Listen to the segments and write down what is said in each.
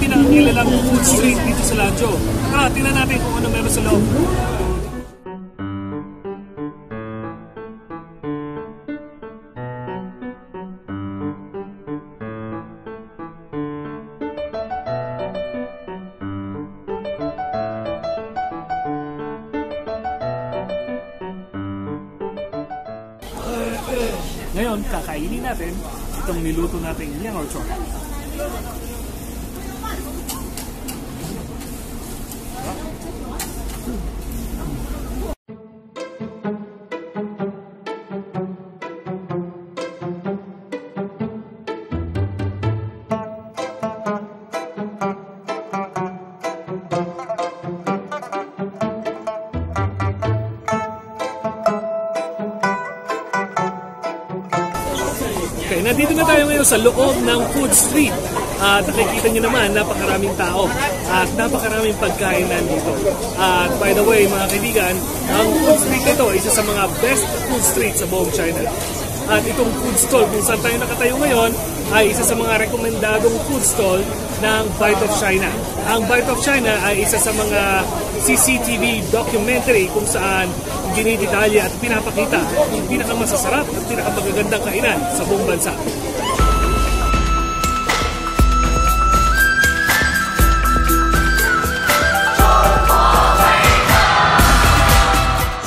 pinakakilalang food street dito sa Lancho. Tara, tingnan natin kung ano meron sa loob. Ngayon, kakainin natin itong niluto natin yang orchon. Okay, nandito na tayo ngayon sa loob ng food street. At nakikita nyo naman, napakaraming tao at napakaraming pagkain nandito. At by the way, mga kaibigan, ang food street ito, isa sa mga best food street sa buong China. At itong food stall kung saan tayo nakatayo ngayon ay isa sa mga rekomendadong food stall ng Bite of China. Ang Bite of China ay isa sa mga CCTV documentary kung saan dinidetalya at pinapakita yung pinakamasasarap at pinakamagagandang kainan sa buong bansa.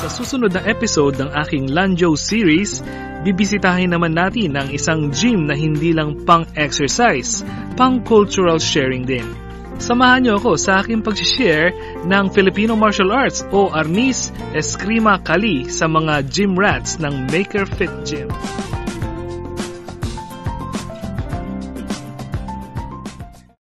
Sa susunod na episode ng aking Lanzhou series, bibisitahin naman natin ang isang gym na hindi lang pang-exercise, pang-cultural sharing din. Samahan niyo ako sa aking pag-share ng Filipino Martial Arts o Arnis Eskrima Kali sa mga gym rats ng Maker Fit Gym.